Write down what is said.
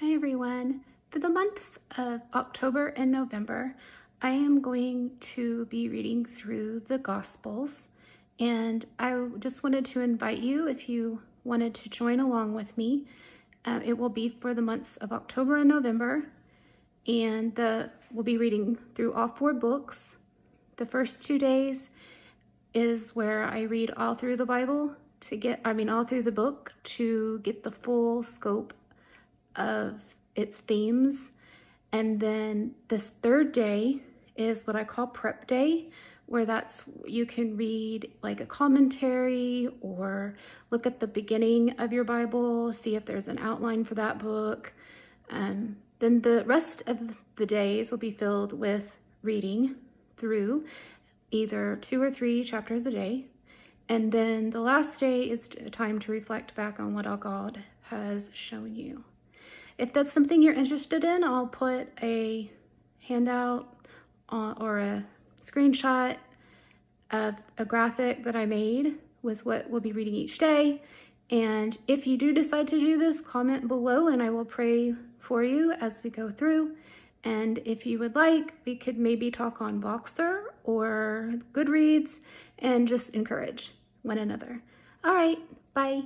Hi everyone. For the months of October and November, I am going to be reading through the Gospels and I just wanted to invite you if you wanted to join along with me. Uh, it will be for the months of October and November and the, we'll be reading through all four books. The first two days is where I read all through the Bible to get, I mean all through the book to get the full scope of its themes. And then this third day is what I call prep day, where that's you can read like a commentary or look at the beginning of your Bible, see if there's an outline for that book. Um, then the rest of the days will be filled with reading through either two or three chapters a day. And then the last day is a time to reflect back on what God has shown you. If that's something you're interested in, I'll put a handout or a screenshot of a graphic that I made with what we'll be reading each day. And if you do decide to do this, comment below and I will pray for you as we go through. And if you would like, we could maybe talk on Voxer or Goodreads and just encourage one another. All right, bye.